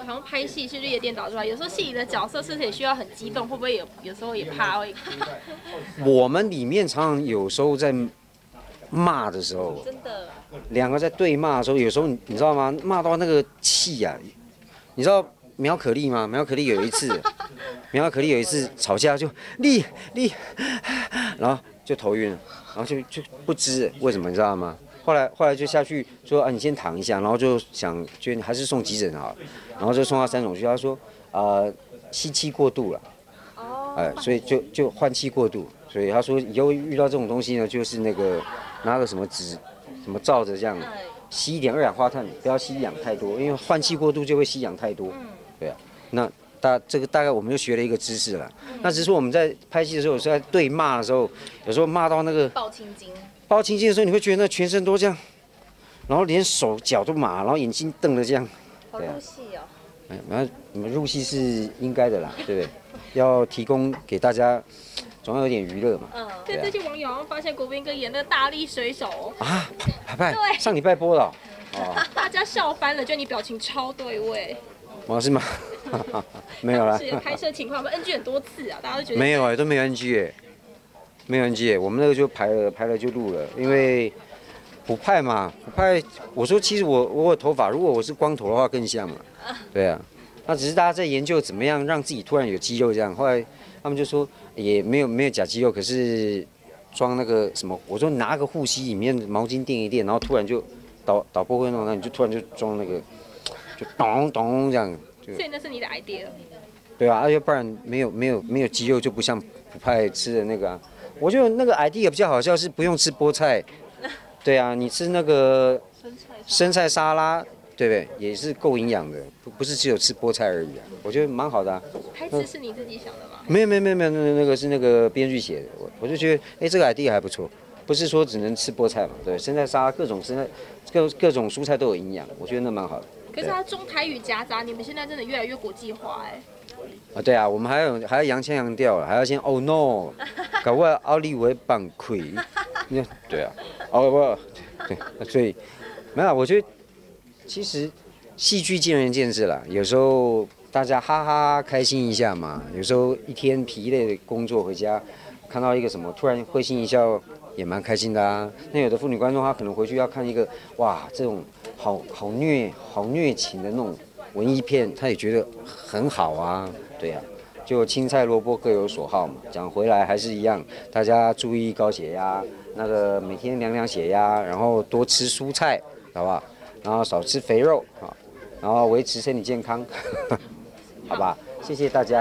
好像拍戏是夜店导出来，有时候戏里的角色是也需要很激动？会不会有有时候也怕会？我们里面常常有时候在骂的时候，真的两个在对骂的时候，有时候你你知道吗？骂到那个气呀、你知道苗可丽吗？苗可丽有一次，苗可丽有一次吵架就丽丽，然后就头晕了，然后就就不知为什么，你知道吗？后来后来就下去说啊，你先躺一下，然后就想就还是送急诊好了，然后就送到三种去，他说呃吸气过度了。哦，哎，所以就就换气过度，所以他说以后遇到这种东西呢，就是那个拿个什么纸，什么罩着这样哎吸一点二氧化碳，不要吸氧太多，因为换气过度就会吸氧太多。嗯对啊，那大这个大概我们就学了一个知识了。那只是说我们在拍戏的时候，有时候在对骂的时候，有时候骂到那个抱青筋，爆青筋的时候，你会觉得那全身都这样，然后连手脚都麻，然后眼睛瞪得这样。好入戏哦。哎，然后你们入戏是应该的啦，对不对？要提供给大家，总要有点娱乐嘛。嗯，对，最近网友好像发现国斌哥演那个大力水手，啊，拍拍对上礼拜播了哦，哦，大家笑翻了，就你表情超对味。哦是吗？没有啦。当，时拍摄情况，我们 NG 很多次啊，大家都觉得没有哎，都没有 NG 哎，没有 NG 哎，我们那个就排了排了就录了，因为不派嘛，不派，我说其实我我有头发，如果我是光头的话更像嘛，对啊，那只是大家在研究怎么样让自己突然有肌肉这样，后来他们就说也没有没有假肌肉，可是装那个什么，我说拿个护膝里面毛巾垫一垫，然后突然就导导播会弄，那你就突然就装那个，就咚咚这样，就所以那是你的 idea。对啊，要不然没有没有没有鸡肉就不像不派吃的那个啊。我觉得那个 idea 比较好笑，是不用吃菠菜。对啊，你吃那个生菜生菜沙拉，对不对？也是够营养的，不不是只有吃菠菜而已啊。我觉得蛮好的啊。台词是你自己想的吗？没有没有没有没有，那那个是那个编剧写的，我我就觉得，哎，这个 idea 还不错。不是说只能吃菠菜嘛，对，生菜沙拉各种生菜各各种蔬菜都有营养，我觉得那蛮好的。可是它中台语夹杂，你们现在真的越来越国际化哎。啊，对啊，我们还有还要洋腔洋调了，还要先 oh no，搞我奥利维板亏，那对啊，哦不，对，所以没有，我觉得其实戏剧见仁见智啦，有时候大家哈哈开心一下嘛，有时候一天疲累的工作回家，看到一个什么突然会心一笑，也蛮开心的啊。那有的妇女观众她可能回去要看一个哇这种好好虐好虐情的那种文艺片，她也觉得很好啊，对呀、就青菜萝卜各有所好嘛。讲回来还是一样，大家注意高血压，那个每天量量血压，然后多吃蔬菜，好吧？然后少吃肥肉啊，然后维持身体健康，好吧？谢谢大家。